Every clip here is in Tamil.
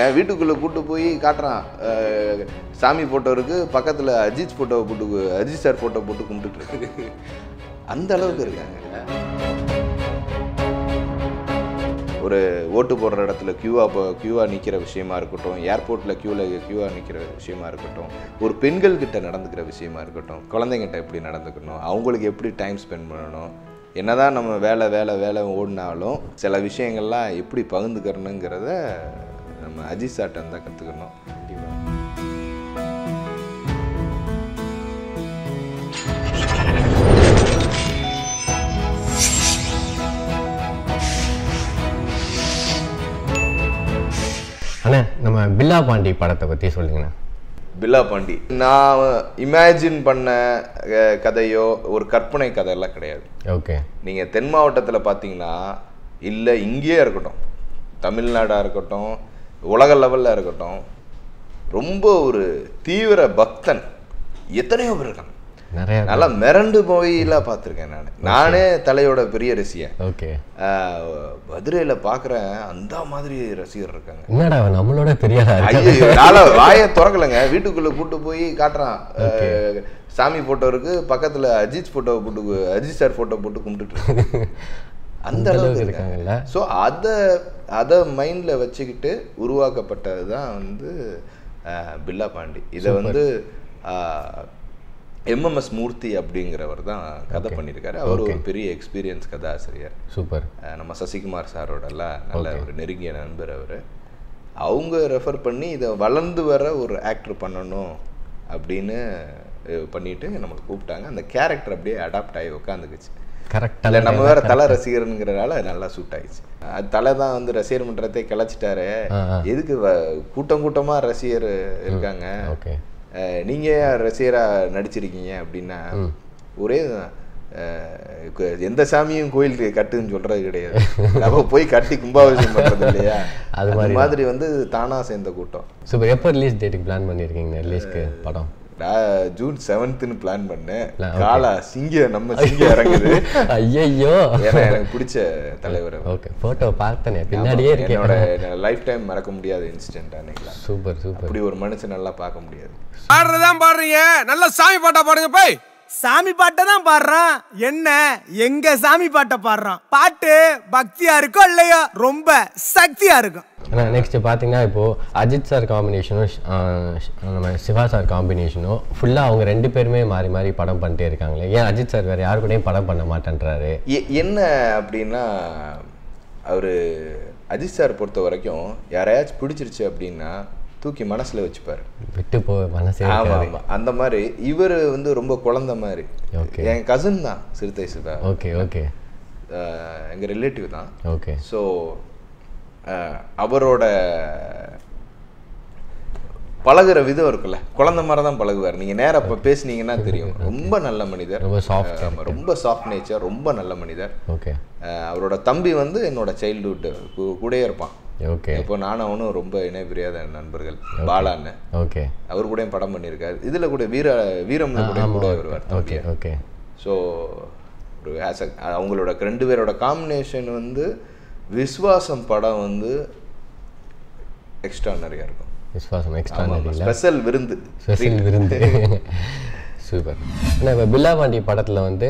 வீட்டுக்குள்ளே கூட்டு போய் காட்டுறான். சாமி ஃபோட்டோ இருக்குது பக்கத்தில் அஜித் ஃபோட்டோவை போட்டு அஜித் சார் ஃபோட்டோ போட்டு கும்பிட்டுட்டு அந்த அளவுக்கு இருக்காங்க. ஒரு ஓட்டு போடுற இடத்துல க்யூவா க்யூவா நிற்கிற விஷயமா இருக்கட்டும் ஏர்போர்ட்டில் க்யூவில் க்யூவா நிற்கிற விஷயமா இருக்கட்டும் ஒரு பெண்கள் கிட்ட நடந்துக்கிற விஷயமா இருக்கட்டும் குழந்தைங்கிட்ட எப்படி நடந்துக்கணும் அவங்களுக்கு எப்படி டைம் ஸ்பெண்ட் பண்ணணும் என்னதான் நம்ம வேலை வேலை வேலை ஓடினாலும் சில விஷயங்கள்லாம் எப்படி பகிர்ந்துக்கிறணுங்கிறத நம்ம அஜித் சார்ட்ட தான் கற்றுக்கணும் அண்ணா நம்ம பில்லா பாண்டி படத்தை பற்றி சொல்லுங்கண்ணா. பில்லா பாண்டி. நான் இமேஜின் பண்ண கதையோ ஒரு கற்பனை கதையெல்லாம் கிடையாது. ஓகே. நீங்கள் தென் மாவட்டத்தில் பார்த்தீங்கன்னா இல்லை இங்கேயே இருக்கட்டும். தமிழ்நாடாக இருக்கட்டும் உலக லெவலில் இருக்கட்டும் ரொம்ப ஒரு தீவிர பக்தன் எத்தனையோ பேர் இருக்காங்க. நல்லா மிரண்டு போயெல்லாம் பார்த்துருக்கேன் நான். நானே தலையோட பெரிய ரசிகன். ஓகே. மதுரையில் பார்க்குறேன் அந்த மாதிரி ரசிகர் இருக்காங்க. என்னடா நம்மளோட தெரியாதா நாள வாயை திறக்கலைங்க. வீட்டுக்குள்ள கூட்டு போய் காட்டுறான். சாமி போட்டோ இருக்கு. பக்கத்துல அஜித் போட்டோ போட்டு அஜித் சார் போட்டோ போட்டு கும்பிட்டுட்டு. அந்த அளவுக்கு இருக்காங்க. இருக்காங்கல்ல? ஸோ அதை அதை மைண்டில் வச்சுக்கிட்டு உருவாக்கப்பட்டது தான் வந்து பில்லா பாண்டி. இதை வந்து எம்எம்எஸ் மூர்த்தி அப்படிங்கிறவர் தான் கதை பண்ணியிருக்காரு. அவர் ஒரு பெரிய எக்ஸ்பீரியன்ஸ் கதாசிரியர். சூப்பர் நம்ம சசிகுமார் சாரோடலாம் நல்ல ஒரு நெருங்கிய நண்பர் அவர். அவங்க ரெஃபர் பண்ணி இதை வளர்ந்து வர ஒரு ஆக்டர் பண்ணணும் அப்படின்னு பண்ணிட்டு நம்மளை கூப்பிட்டாங்க. அந்த கேரக்டர் அப்படியே அடாப்ட் ஆகி உட்காந்துக்குச்சு இல்லை கரெக்டாக நம்ம வேற தலை ரசிகருங்கிறனால நல்லா சூட் ஆயிடுச்சு. அது தலை தான் வந்து ரசிகர் மன்றத்தை கிளச்சிட்டாரு. எதுக்கு கூட்டம் கூட்டமா ரசிகர் இருக்காங்க? ஓகே. அஹ், நீங்க ஏன் ரசிகரா நடிச்சிருக்கீங்க அப்படின்னா ஒரே எந்த சாமியும் கோயிலுக்கு கட்டுன்னு சொல்றது கிடையாது. நம்ம போய் கட்டி கும்பாபிஷேகம் பண்றது இல்லையா? அது அது மாதிரி வந்து தானா சேர்ந்த கூட்டம். சூப்பர் எப்போ ரிலீஸ் டேட்டுக்கு பிளான் பண்ணியிருக்கீங்க ரிலீஸ்க்கு படம்? நான் ஜூன் செவன்த்னு பிளான் பண்ணேன். காலா சிங்க நம்ம சிங்க இறங்குது. ஐயையோ. ஏன்னா எனக்கு பிடிச்ச தலைவர். ஓகே ஃபோட்டோ பார்த்தனே பின்னாடியே இருக்கேன். என்னோட லைஃப் டைம் மறக்க முடியாத இன்சிடென்ட் அன்னைக்குலாம் சூப்பர் சூப்பர். அப்படி ஒரு மனுஷன் நல்லா பார்க்க முடியாது. பாடுறதான் பாடுறீங்க. நல்ல சாமி பாட்டா பாடுங்க போய். சாமி பாட்டை தான் பாடுறான். என்ன? எங்க சாமி பாட்டை பாடுறான்? பாட்டு பக்தியா இருக்கோ இல்லையோ ரொம்ப சக்தியா இருக்கும். ஆனால் நெக்ஸ்ட் பார்த்தீங்கன்னா இப்போது அஜித் சார் காம்பினேஷனும் நம்ம சிவா சார் காம்பினேஷனும் ஃபுல்லாக அவங்க ரெண்டு பேருமே மாறி மாறி படம் பண்ணிட்டே இருக்காங்களே. ஏன் அஜித் சார் வேறு யாரு கூடயும் படம் பண்ண மாட்டேன்றாரு? என்ன அப்படின்னா அவர் அஜித் சார் பொறுத்த வரைக்கும் யாரையாச்சும் பிடிச்சிருச்சு அப்படின்னா தூக்கி மனசுல வச்சுப்பாரு. விட்டு போ மனசே ஆமா இருக்காது. ஆமா. அந்த மாதிரி இவர் வந்து ரொம்ப குழந்தை மாதிரி. Okay. என் கசின் தான் சிறுத்தை சிவா ஓகே ஓகே அஹ் எங்க ரிலேட்டிவ் தான். ஓகே ஸோ அவரோட பழகுற விதம் இருக்குல்ல. குழந்தை மாதிரி தான் பழகுவார். நீங்கள் நேராக இப்போ பேசுனீங்கன்னா தெரியும். ரொம்ப நல்ல மனிதர். ரொம்ப ஆமா, ரொம்ப சாஃப்ட் நேச்சர் ரொம்ப நல்ல மனிதர். ஓகே அவரோட தம்பி வந்து என்னோட சைல்டுஹுட் கூடயே இருப்பான். ஓகே இப்போ நானும் அவனும் ரொம்ப இணை பிரியாத நண்பர்கள் பாலான்னு. ஓகே அவர் கூடயும் படம் பண்ணியிருக்காரு. இதுல கூட வீர வீரம்ல கூட கூட வருவார் ஓகே ஓகே ஸோ ஒரு ஆஸ் அவங்களோட ரெண்டு பேரோட காம்பினேஷன் வந்து விஸ்வாசம் படம் வந்து எக்ஸ்ட்ரானரியாக இருக்கும். விஸ்வாசம் எக்ஸ்ட்ரா ஸ்பெஷல் விருந்து. ஸ்பெஷல் விருந்து. சூப்பர் ஆனால் இப்போ பில்லா பாண்டி படத்தில் வந்து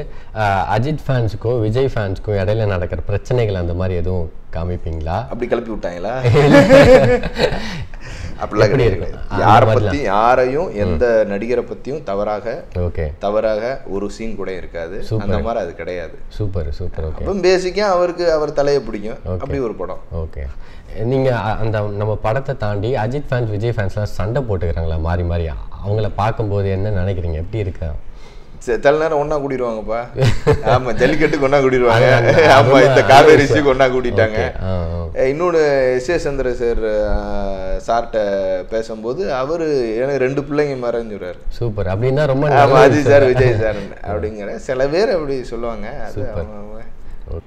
அஜித் ஃபேன்ஸுக்கும் விஜய் ஃபேன்ஸுக்கும் இடையில நடக்கிற பிரச்சனைகள் அந்த மாதிரி எதுவும் காமிப்பீங்களா? அப்படி கிளப்பி விட்டாங்களா? அப்படிலாம் கிடையாது. யாரை. பத்தி யாரையும் எந்த நடிகரை பத்தியும் தவறாக ஓகே. தவறாக ஒரு சீன் கூட இருக்காது. அந்த மாதிரி அது கிடையாது. Super super. ஓகே. அப்போ பேசிக்கா அவருக்கு அவர் தலையை பிடிக்கும். அப்படி ஒரு படம். ஓகே. நீங்கள் அந்த நம்ம படத்தை தாண்டி அஜித் ஃபேன்ஸ் விஜய் ஃபேன்ஸ்லாம் சண்டை போட்டுக்கிறாங்களா? மாறி மாறி. அவங்கள பார்க்கும்போது என்ன நினைக்கிறீங்க? எப்படி இருக்கா? சில நேரம் ஒண்ணா கூட்டிடுவாங்கப்பா ஆமா ஜல்லிக்கட்டுக்கு ஒண்ணா கூட்டிடுவாங்க அது- அது ஆமா ரொம்ப இந்த காவேரி இஷ்யூக்கு ஒண்ணா கூட்டிட்டாங்க. இன்னொன்னு எஸ் ஏ சந்திர சார் சார்கிட்ட பேசும்போது அவரு எனக்கு ரெண்டு பிள்ளைங்க மறைஞ்சு சொல்றாரு. சூப்பர். அப்படின்னா ரொம்ப அஜித். சார் விஜய் சார் அப்படிங்கிற சில பேர் அப்படி சொல்லுவாங்க. அது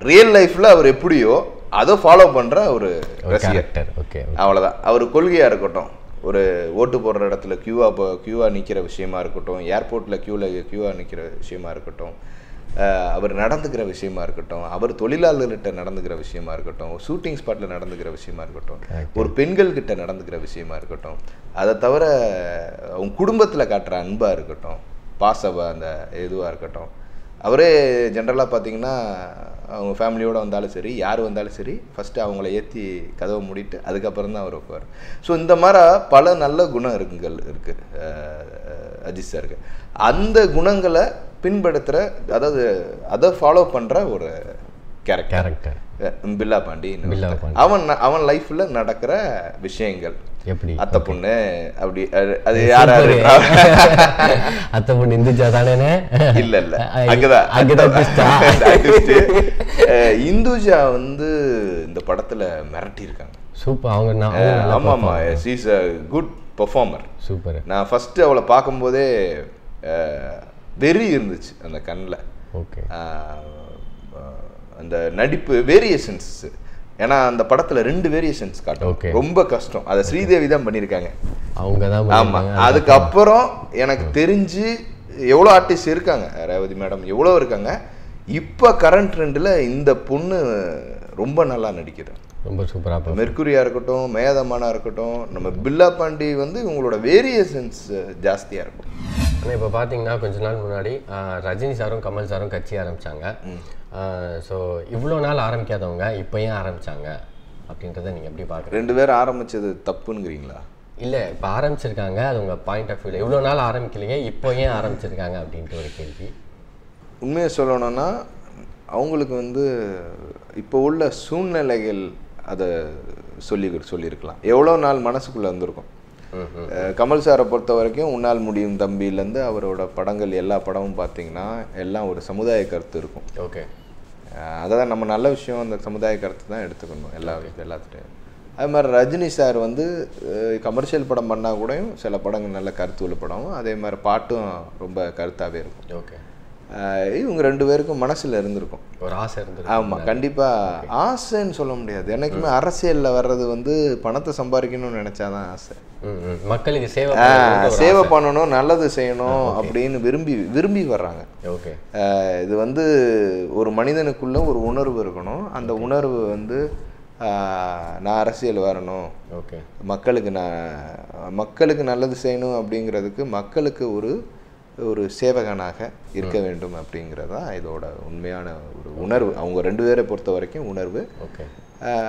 ரியல் லைஃப்ல அவர். எப்படியோ அதை ஃபாலோ பண்ற ஒரு ரசிகர். ஓகே. அவ்வளவுதான். அவர் கொள்கையா இருக்கட்டும். ஒரு ஓட்டு போடுற இடத்துல கியூவா கியூவா நிக்கிற விஷயமா இருக்கட்டும் ஏர்போர்ட்ல கியூல கியூவா நிக்கிற விஷயமா இருக்கட்டும் அவர் நடந்துக்கிற விஷயமா இருக்கட்டும் அவர் தொழிலாளர்கிட்ட நடந்துக்கிற விஷயமா இருக்கட்டும் ஷூட்டிங் ஸ்பாட்டில் நடந்துக்கிற விஷயமா இருக்கட்டும் ஒரு பெண்கள் கிட்ட நடந்துக்கிற விஷயமா இருக்கட்டும் அதை தவிர அவங்க குடும்பத்தில் காட்டுற அன்பாக இருக்கட்டும் பாசவ அந்த இதுவாக இருக்கட்டும் அவரே ஜென்ரலாக பார்த்தீங்கன்னா அவங்க ஃபேமிலியோடு வந்தாலும் சரி யார் வந்தாலும் சரி ஃபஸ்ட்டு அவங்கள ஏற்றி கதவை மூடிட்டு அதுக்கப்புறம் தான் அவர் வைப்பார் ஸோ இந்த மாதிரி பல நல்ல குணங்கள் இருக்குது அஜித் சாருக்கு. அந்த குணங்களை பின்படுத்துகிற அதாவது அதை ஃபாலோ பண்ணுற ஒரு கேரக்டர் கேரக்டர் பில்லா பாண்டி. அவன் அவன் லைஃப்பில் நடக்கிற விஷயங்கள். எப்படி? அத்தை பொண்ணு அப்படி அது- யார் அத்தை பொண்ணு இந்துஜா தானே இல்ல இல்ல. அங்கதான். அங்கதான் இந்துஜா வந்து இந்த படத்துல மிரட்டி இருக்காங்க சூப்பர். அவங்க ஆமா ஆமா. Is a good performer super. நான் ஃபர்ஸ்ட் அவளை பார்க்கும்போதே வெறி இருந்துச்சு அந்த கண்ணில். ஓகே. அந்த நடிப்பு வேரியேஷன்ஸ் ஏன்னா அந்த படத்துல ரெண்டு வேரியேஷன்ஸ். காட்டும். ரொம்ப கஷ்டம். அதை ஸ்ரீதேவி தான் பண்ணியிருக்காங்க. அவங்க தான் ஆமா. அதுக்கப்புறம் எனக்கு தெரிஞ்சு எவ்வளோ ஆர்டிஸ்ட் இருக்காங்க. ரேவதி மேடம் எவ்வளோ இருக்காங்க. இப்போ கரண்ட் ட்ரெண்டில் இந்த பொண்ணு ரொம்ப நல்லா நடிக்குது. ரொம்ப சூப்பரா பார்ப்போம் மெர்க்குரியா இருக்கட்டும் மேதமானா இருக்கட்டும் நம்ம பில்லா பாண்டி வந்து இவங்களோட வேரியேஷன்ஸ் ஜாஸ்தியா இருக்கும். ஆனால் இப்போ பார்த்தீங்கன்னா கொஞ்ச நாள் முன்னாடி ரஜினி சாரும் கமல் சாரும் கட்சி ஆரம்பிச்சாங்க. ஸோ இவ்வளோ நாள் ஆரம்பிக்காதவங்க இப்போ ஏன் ஆரம்பிச்சாங்க? அப்படின்றத நீங்கள் எப்படி பார்க்குறீங்க ரெண்டு பேரும் ஆரம்பிச்சது தப்புங்கிறீங்களா? இல்லை இப்போ ஆரம்பிச்சிருக்காங்க அது உங்கள் பாயிண்ட் ஆஃப் வியூவில் இவ்வளோ நாள் ஆரம்பிக்கலைங்க இப்போ ஏன் ஆரம்பிச்சிருக்காங்க அப்படின்ட்டு ஒரு கேள்வி. உண்மையை சொல்லணும்னா அவங்களுக்கு வந்து இப்போ உள்ள சூழ்நிலைகள் அதை சொல்லி சொல்லியிருக்கலாம். எவ்வளோ நாள் மனசுக்குள்ளே வந்திருக்கும் கமல் சாரை பொறுத்த வரைக்கும் உன்னால் முடியும் தம்பியிலேருந்து அவரோட படங்கள் எல்லா படமும் பார்த்தீங்கன்னா எல்லாம் ஒரு சமுதாய கருத்து இருக்கும். ஓகே. அதான் நம்ம நல்ல விஷயம் அந்த சமுதாய கருத்து தான் எடுத்துக்கணும் எல்லா எல்லாத்துட்டையும். அது மாதிரி ரஜினி சார் வந்து கமர்ஷியல் படம் பண்ணால் கூடயும் சில படங்கள் நல்ல கருத்து உள்ள படம் அதே மாதிரி பாட்டும் ரொம்ப கருத்தாகவே இருக்கும். ஓகே. இவங்க ரெண்டு பேருக்கும் மனசில் இருந்திருக்கும். ஒரு ஆசை இருந்தது ஆமாம் கண்டிப்பாக ஆசைன்னு சொல்ல முடியாது. எனக்குமே அரசியலில் வர்றது வந்து பணத்தை சம்பாதிக்கணும்னு நினச்சாதான் ஆசை. மக்களுக்கு சேவை சேவை. பண்ணணும் நல்லது செய்யணும் அப்படின்னு விரும்பி விரும்பி வர்றாங்க. ஓகே இது வந்து ஒரு மனிதனுக்குள்ள ஒரு உணர்வு இருக்கணும். அந்த உணர்வு வந்து நான் அரசியல் வரணும். ஓகே மக்களுக்கு நான் மக்களுக்கு நல்லது செய்யணும் அப்படிங்கிறதுக்கு மக்களுக்கு ஒரு ஒரு சேவகனாக இருக்க வேண்டும் அப்படிங்கிறது தான் இதோட உண்மையான ஒரு உணர்வு. அவங்க ரெண்டு பேரை பொறுத்த வரைக்கும் உணர்வு. ஓகே.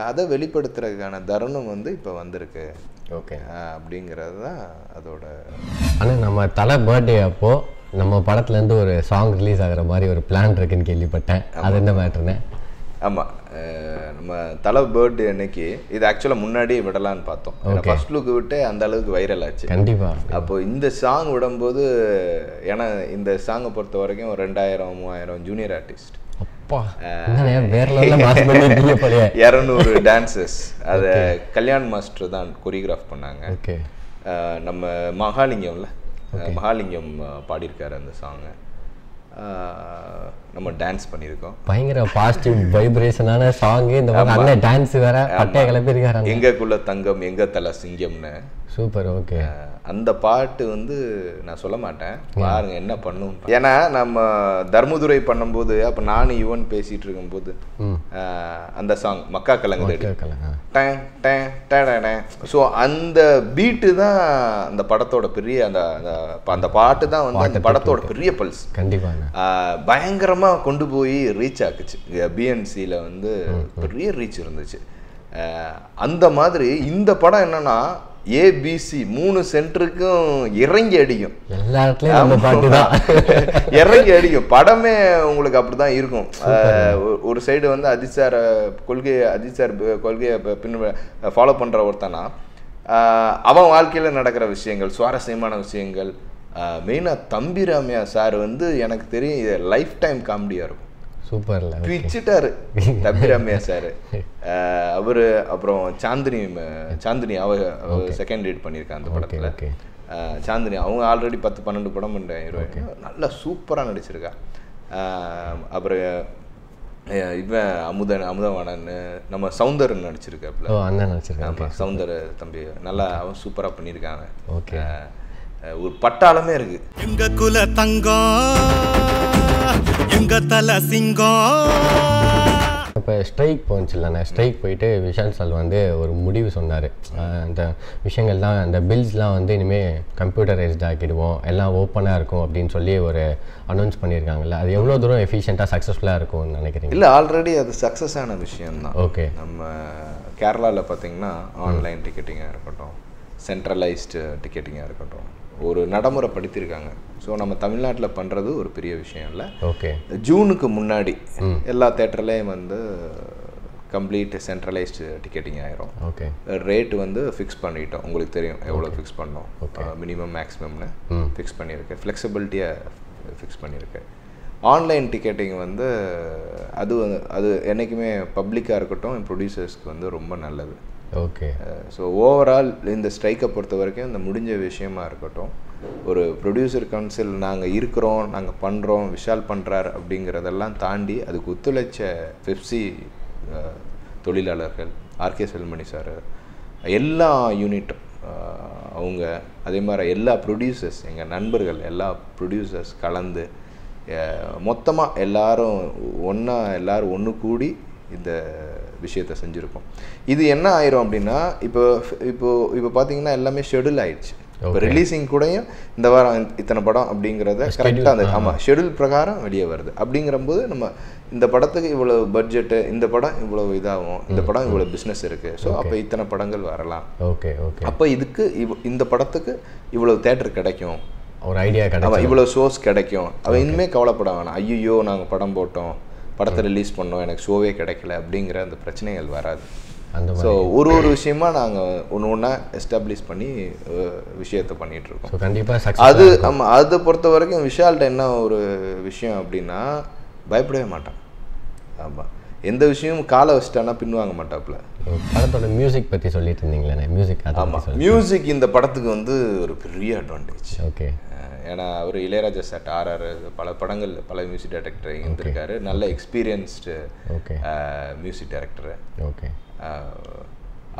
அதை வெளிப்படுத்துறதுக்கான தருணம் வந்து இப்போ வந்திருக்கு. ஓகே. அப்படிங்கிறது தான் அதோட ஆனால் நம்ம தலை பர்த்டே அப்போ நம்ம படத்துலேருந்து ஒரு சாங் ரிலீஸ் ஆகுற மாதிரி ஒரு பிளான் இருக்குன்னு கேள்விப்பட்டேன். அது என்ன மேட்ருன்னு ஆமாம் நம்ம தலை பர்த்டே அன்னைக்கு இது ஆக்சுவலாக முன்னாடியே விடலான்னு பார்த்தோம். ஃபர்ஸ்ட் லுக் விட்டு அந்த அளவுக்கு வைரல் ஆச்சு. கண்டிப்பா. அப்போ இந்த சாங் விடும்போது ஏன்னா இந்த சாங்கை பொறுத்த வரைக்கும் ரெண்டாயிரம் மூவாயிரம் ஜூனியர் ஆர்டிஸ்ட் இரநூறு டான்சஸ் அதை கல்யாண் மாஸ்டர் தான் கொரியோகிராஃப் பண்ணாங்க. நம்ம மகாலிங்கம்ல மகாலிங்கம் பாடியிருக்காரு அந்த சாங்கை நம்ம டான்ஸ் பண்ணியிருக்கோம். பயங்கர பாசிட்டிவ் வைப்ரேஷனான சாங் இந்த மாதிரி அண்ணன் டான்ஸ் வேற பட்டைய கிளப்பியிருக்காரு. எங்கக்குள்ள தங்கம் எங்க தலை சிங்கம்னு. சூப்பர் ஓகே அந்த பாட்டு வந்து நான் சொல்ல மாட்டேன். பாருங்க என்ன பண்ணும் ஏன்னா நம்ம தர்மதுரை பண்ணும்போது அப்ப நானும் யுவன் பேசிட்டு இருக்கும்போது ம். அஹ் அந்த சாங் மக்கா கலங்குதடி கேட்கலாம் ஸோ அந்த பீட்டு தான் அந்த படத்தோட பெரிய அந்த அந்த- பாட்டு தான் வந்து அந்த படத்தோட பெரிய பல்ஸ் கண்டிப்பாண்ணே பயங்கரமாக கொண்டு போய் ரீச் ஆக்குச்சு. பிஎன்சியில் வந்து பெரிய ரீச் இருந்துச்சு. அந்த மாதிரி இந்த படம் என்னன்னா ஏபிசி மூணு சென்டருக்கும் இறங்கி அடிக்கும். எல்லா இடத்துலயும் இறங்கி அடிக்கும். படமே உங்களுக்கு அப்படிதான் இருக்கும். ஒரு- சைடு வந்து அஜித் சார் கொள்கையை அஜித் சார் ப- கொள்கையை பின் ஃபாலோ பண்ற ஒருத்தனா அவன் வாழ்க்கையில நடக்கிற விஷயங்கள் சுவாரஸ்யமான விஷயங்கள் மெயினாக தம்பி ராமையா சார் வந்து எனக்கு தெரியும் லைஃப் டைம் காமெடியாக இருக்கும். சூப்பர்ல பிச்சிட்டாரு தம்பி ராமையா சார் அவரு அப்புறம் சாந்தினி சாந்தினி அவ செகண்ட் லீட் பண்ணியிருக்காங்க அந்த படத்துல. சாந்தினி அவங்க ஆல்ரெடி பத்து பன்னெண்டு படம் பண்ண ஹீரோயின் நல்லா சூப்பராக நடிச்சிருக்கா. அப்புறம் இவன் அமுதன் அமுதவாணன் நம்ம சவுந்தரன் நடிச்சிருக்காப்புல. அண்ணன் நினச்சிருக்கேன் ஆமா சவுந்தர தம்பி. நல்லா அவன் சூப்பரா பண்ணியிருக்காங்க ஓகே ஒரு பட்டாளமே இருக்கு. எங்க குல தங்கம் எங்க தல சிங்கம் இப்போ ஸ்ட்ரைக் போச்சுல்லண்ணே ஸ்ட்ரைக் போயிட்டு விஷால் சார் வந்து ஒரு முடிவு சொன்னார். அந்த விஷயங்கள்லாம் அந்த பில்ஸ்லாம் வந்து இனிமேல் கம்ப்யூட்டரைஸ்ட் ஆக்கிடுவோம். எல்லாம் ஓப்பனாக இருக்கும் அப்படின்னு சொல்லி ஒரு அனௌன்ஸ் பண்ணியிருக்காங்கல்ல. அது எவ்வளோ தூரம் எஃபிஷியண்ட்டாக சக்ஸஸ்ஃபுல்லாக இருக்கும்னு நினைக்கிறீங்க? இல்லை ஆல்ரெடி அது சக்ஸஸ் ஆன விஷயம்தான் ஓகே நம்ம கேரளாவில் பார்த்தீங்கன்னா ஆன்லைன் டிக்கெட்டிங்காக இருக்கட்டும் சென்ட்ரலைஸ்டு டிக்கெட்டிங்காக இருக்கட்டும் ஒரு நடைமுறைப்படுத்தியிருக்காங்க ஸோ நம்ம தமிழ்நாட்டில் பண்ணுறது ஒரு பெரிய விஷயம் இல்லை. ஓகே ஜூனுக்கு முன்னாடி எல்லா தேட்டர்லேயும் வந்து கம்ப்ளீட் சென்ட்ரலைஸ்டு டிக்கெட்டிங் ஆயிரும். ஓகே ரேட் வந்து ஃபிக்ஸ் பண்ணிட்டோம். உங்களுக்கு தெரியும் எவ்வளோ ஃபிக்ஸ் பண்ணோம். மினிமம் மேக்ஸிமம்னு ஃபிக்ஸ் பண்ணியிருக்கேன் ஃப்ளெக்சிபிலிட்டியை ஃபிக்ஸ் பண்ணியிருக்கேன் ஆன்லைன் டிக்கெட்டிங் வந்து அது வந்து- அது என்றைக்குமே பப்ளிக்காக இருக்கட்டும் ப்ரொடியூசர்ஸ்க்கு வந்து ரொம்ப நல்லது. ஓகே ஸோ ஓவரால் இந்த ஸ்ட்ரைக்கை பொறுத்த வரைக்கும் இந்த முடிஞ்ச விஷயமா இருக்கட்டும் ஒரு ப்ரொடியூசர் கவுன்சில் நாங்கள் இருக்கிறோம் நாங்கள் பண்ணுறோம் விஷால் பண்ணுறார் அப்படிங்கிறதெல்லாம் தாண்டி அதுக்கு ஒத்துழைச்ச பெப்சி uh, தொழிலாளர்கள் ஆர்கே செல்மணி சார் எல்லா யூனிட்டும் uh, அவங்க அதே மாதிரி எல்லா ப்ரொடியூசர்ஸ் எங்கள் நண்பர்கள் எல்லா ப்ரொடியூசர்ஸ் கலந்து uh, மொத்தமாக எல்லாரும் ஒன்றா எல்லோரும் ஒன்று கூடி இந்த விஷயத்தை செஞ்சுருக்கோம் இது என்ன ஆயிரும் அப்படின்னா இப்போ இப்போ இப்போ பார்த்தீங்கன்னா எல்லாமே ஷெடியூல் ஆயிடுச்சு. இப்போ ரிலீஸிங் கூடயும் இந்த வாரம் இத்தனை படம் அப்படிங்கிறத கரெக்டாக அந்த ஆமாம் ஷெடியூல் பிரகாரம் வெளியே வருது. அப்படிங்கிறபோது நம்ம இந்த படத்துக்கு இவ்வளோ பட்ஜெட்டு இந்த படம் இவ்வளோ இதாகும் இந்த படம் இவ்வளோ பிஸ்னஸ் இருக்குது ஸோ அப்போ இத்தனை படங்கள் வரலாம். ஓகே ஓகே அப்போ இதுக்கு இவ் இந்த படத்துக்கு இவ்வளோ தேட்டர் கிடைக்கும். ஒரு ஐடியா கிடைக்கும் இவ்வளோ ஷோஸ் கிடைக்கும். அவன் இனிமேல் கவலைப்பட வேணாம். ஐயோ நாங்கள் படம் போட்டோம். படத்தை ரிலீஸ் பண்ணோம் எனக்கு ஷோவே கிடைக்கல அப்படிங்கிற அந்த பிரச்சனைகள் வராது. ஸோ ஒரு ஒரு விஷயமா நாங்கள் ஒன்று ஒன்றா எஸ்டாப்ளிஷ் பண்ணி விஷயத்தை பண்ணிட்டு இருக்கோம். கண்டிப்பாக அது ஆமாம் அதை பொறுத்த வரைக்கும் விஷால்கிட்ட என்ன ஒரு விஷயம் அப்படின்னா பயப்படவே மாட்டான். ஆமாம் எந்த விஷயமும் காலை வச்சுட்டானா பின்வாங்க மாட்டாப்புல. படத்தோட மியூசிக் பற்றி சொல்லிட்டு இருந்தீங்களே மியூசிக் ஆமாம் மியூசிக் இந்த படத்துக்கு வந்து ஒரு பெரிய அட்வான்டேஜ் ஓகே ஏன்னா அவர் இளையராஜா சார் ஆர்ஆர் பல படங்கள் பல மியூசிக் டைரக்டர் இருந்திருக்காரு. நல்ல experienced okay music director okay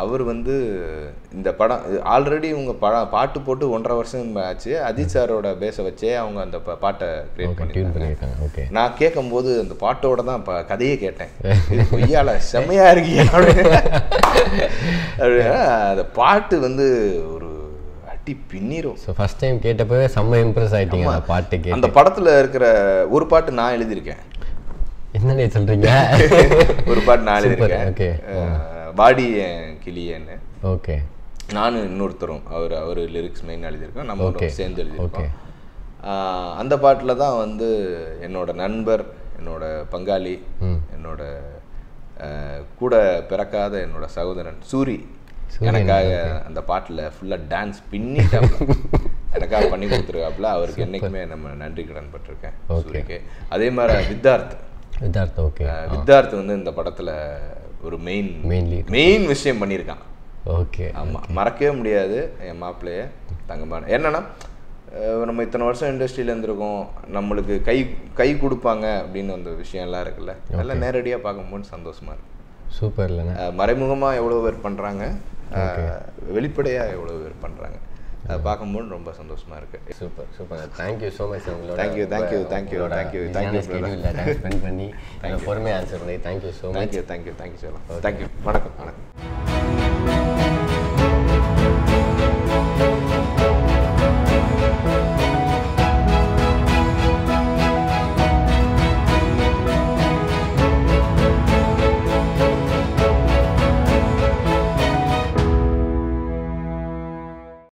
அவர் வந்து இந்த படம் ஆல்ரெடி இவங்க படம் பாட்டு போட்டு ஒன்றரை வருஷம் ஆச்சு. அஜித் சாரோட பேஸை வச்சே அவங்க அந்த பாட்டை கிரியேட் பண்ணியிருக்காங்க. நான் கேட்கும்போது அந்த பாட்டோட தான் ப கதையே கேட்டேன். இது பொய்யால செம்மையா இருக்கியா அப்படின்னு. அந்த பாட்டு வந்து ஒரு அடி பின்னிரும். ஸோ ஃபஸ்ட் டைம் கேட்டப்பவே செம்ம இம்ப்ரெஸ் ஆயிட்டீங்க அந்த பாட்டு அந்த படத்துல இருக்கிற ஒரு பாட்டு நான் எழுதியிருக்கேன். என்னண்ணே சொல்கிறீங்க ஒரு பாட்டு நான் எழுதியிருக்கேன். வாடி என் கிளியன்னு. ஓகே. நானும் இன்னொருத்தரும் அவர் அவர் லிரிக்ஸ் மெயின் எழுதியிருக்கோம் நம்ம சேர்ந்து எழுதியிருக்கோம். அந்த பாட்டில் தான் வந்து என்னோட நண்பர் என்னோட பங்காளி என்னோட கூட பிறக்காத என்னோட சகோதரன் சூரி எனக்காக அந்த பாட்டில் ஃபுல்லாக டான்ஸ் பின்னிட்டாப்ல எனக்காக பண்ணி கொடுத்துருக்காப்புல அவருக்கு என்னைக்குமே நம்ம நன்றி கடன் பட்டிருக்கேன் சூரிக்கு. அதே மாதிரி வித்தார்த். விதார்த் ஓகே. வித்தார்த் வந்து இந்த படத்தில் ஒரு மெயின் lead. மெயின் விஷயம் பண்ணியிருக்கான். ஓகே ஆமாம் மறக்கவே முடியாது என் மாப்பிள்ளைய தங்கமான என்னன்னா நம்ம இத்தனை வருஷம் இண்டஸ்ட்ரியில் இருந்திருக்கோம் நம்மளுக்கு கை கை கொடுப்பாங்க அப்படின்னு அந்த விஷயம்லாம் இருக்குல்ல அதெல்லாம் நேரடியாக பார்க்கும்போது சந்தோஷமா இருக்கு. சூப்பர் இல்லைண்ணே. அஹ் மறைமுகமா எவ்வளோ பேர் பண்ணுறாங்க வெளிப்படையாக எவ்வளோ பேர் பண்ணுறாங்க அதை பார்க்கும்போது ரொம்ப சந்தோஷமா இருக்கு. Super super. Thank you so much உங்களோட thank you, thank you, brother. ஸ்கெடியூலில் ஸ்பெண்ட் பண்ணி பொறுமையாக ஆன்சர் பண்ணி thank you so much thank you thank you thank you சொல்லலாம் தேங்க்யூ வணக்கம் வணக்கம்.